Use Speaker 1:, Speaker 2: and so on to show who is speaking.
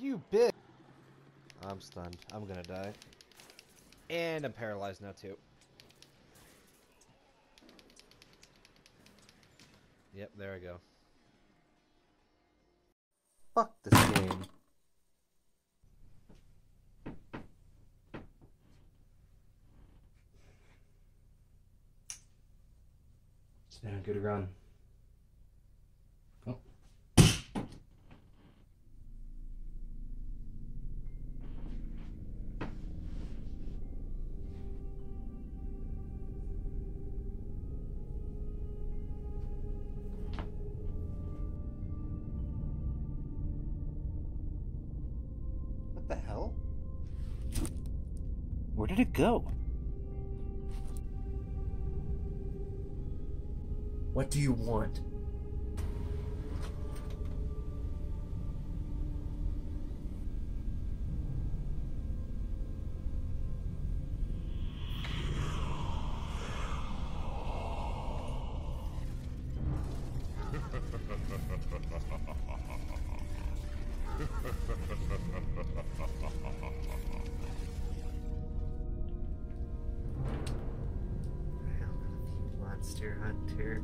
Speaker 1: too big. I'm stunned. I'm gonna die. And I'm paralyzed now too. Yep, there I go. Fuck this game.
Speaker 2: It's been a good run.
Speaker 1: The hell?
Speaker 2: Where did it go?
Speaker 3: What do you want? Monster Hunter.